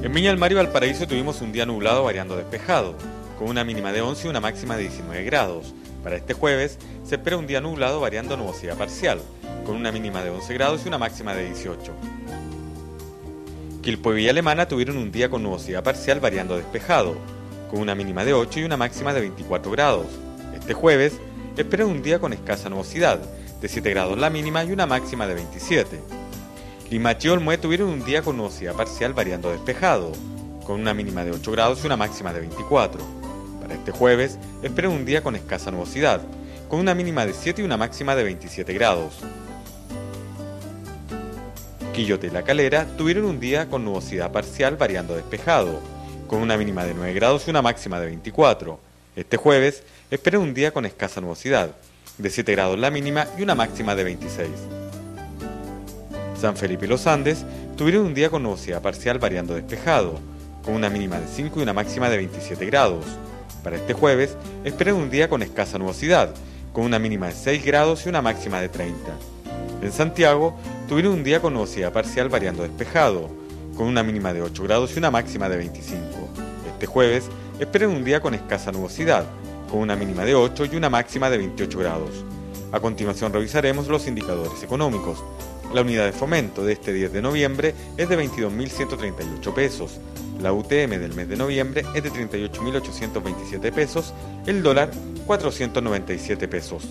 En Viña del Mar y Valparaíso tuvimos un día nublado variando despejado, con una mínima de 11 y una máxima de 19 grados. Para este jueves se espera un día nublado variando nubosidad parcial, con una mínima de 11 grados y una máxima de 18. Quilpo y Villa Alemana tuvieron un día con nubosidad parcial variando despejado, con una mínima de 8 y una máxima de 24 grados. Este jueves espera un día con escasa nubosidad, de 7 grados la mínima y una máxima de 27. Limache y Olmué tuvieron un día con nubosidad parcial variando despejado, con una mínima de 8 grados y una máxima de 24. Para este jueves espera un día con escasa nubosidad, con una mínima de 7 y una máxima de 27 grados. Quillote y La Calera tuvieron un día con nubosidad parcial variando despejado, con una mínima de 9 grados y una máxima de 24. Este jueves espera un día con escasa nubosidad, de 7 grados la mínima y una máxima de 26. San Felipe y los Andes tuvieron un día con nubosidad parcial variando despejado, con una mínima de 5 y una máxima de 27 grados. Para este jueves esperan un día con escasa nubosidad, con una mínima de 6 grados y una máxima de 30. En Santiago tuvieron un día con nubosidad parcial variando despejado, con una mínima de 8 grados y una máxima de 25. Este jueves esperan un día con escasa nubosidad, con una mínima de 8 y una máxima de 28 grados. A continuación revisaremos los indicadores económicos. La unidad de fomento de este 10 de noviembre es de 22.138 pesos. La UTM del mes de noviembre es de 38.827 pesos. El dólar 497 pesos.